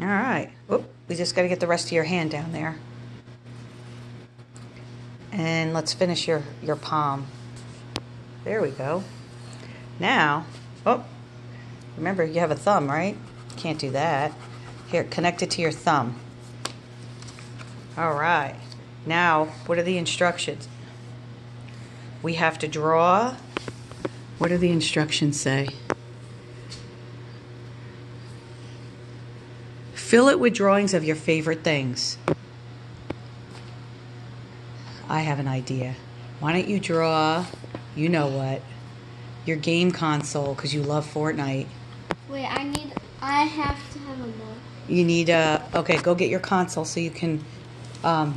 right. Oop, we just got to get the rest of your hand down there. And let's finish your, your palm. There we go. Now, oh, remember you have a thumb, right? Can't do that. Here, connect it to your thumb. All right. Now, what are the instructions? We have to draw. What do the instructions say? Fill it with drawings of your favorite things. I have an idea. Why don't you draw, you know what, your game console because you love Fortnite. Wait, I need. I have to have a more. You need a, okay, go get your console so you can, um,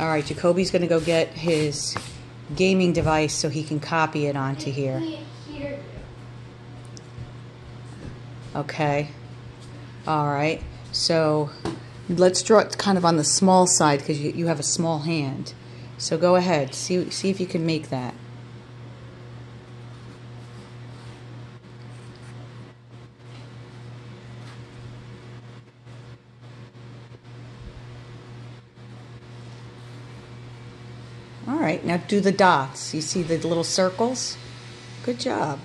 all right, Jacoby's going to go get his gaming device so he can copy it onto. Here. Okay. All right. So let's draw it kind of on the small side because you, you have a small hand. So go ahead. See, see if you can make that. All right, now do the dots. You see the little circles? Good job.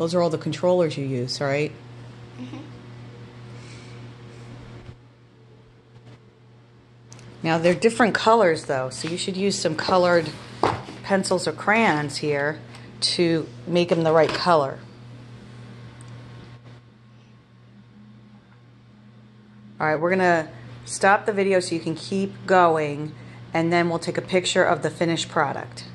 Those are all the controllers you use, right? Mm-hmm. Now they're different colors though, so you should use some colored pencils or crayons here to make them the right color. All right, we're gonna stop the video so you can keep going and then we'll take a picture of the finished product.